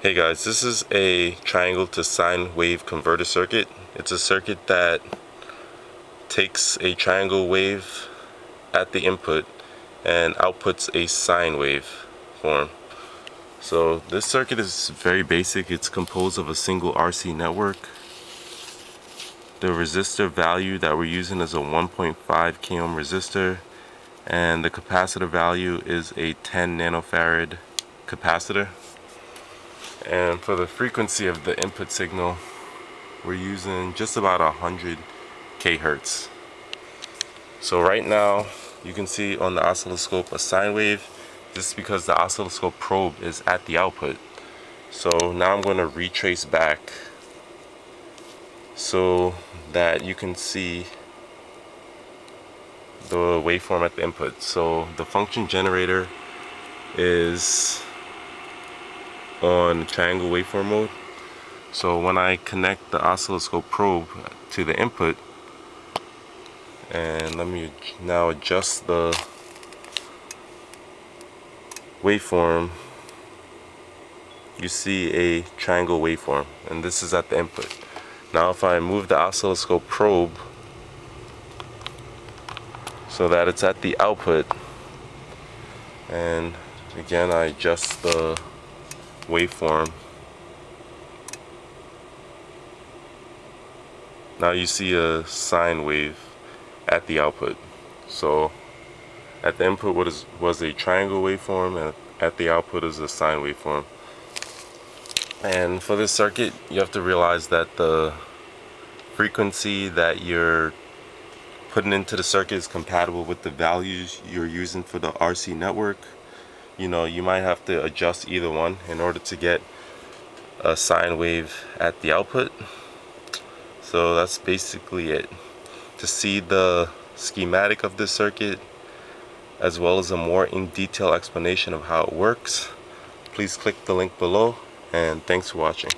Hey guys, this is a triangle to sine wave converter circuit. It's a circuit that takes a triangle wave at the input and outputs a sine wave form. So this circuit is very basic. It's composed of a single RC network. The resistor value that we're using is a 1.5 k ohm resistor and the capacitor value is a 10 nanofarad capacitor and for the frequency of the input signal we're using just about 100 kHz so right now you can see on the oscilloscope a sine wave. This is because the oscilloscope probe is at the output. So now I'm going to retrace back so that you can see the waveform at the input. So the function generator is on triangle waveform mode. So when I connect the oscilloscope probe to the input and let me now adjust the waveform you see a triangle waveform and this is at the input. Now if I move the oscilloscope probe so that it's at the output and again I adjust the waveform. Now you see a sine wave at the output. So at the input was, was a triangle waveform and at the output is a sine waveform. And for this circuit you have to realize that the frequency that you're putting into the circuit is compatible with the values you're using for the RC network you know you might have to adjust either one in order to get a sine wave at the output. So that's basically it. To see the schematic of this circuit as well as a more in detail explanation of how it works please click the link below and thanks for watching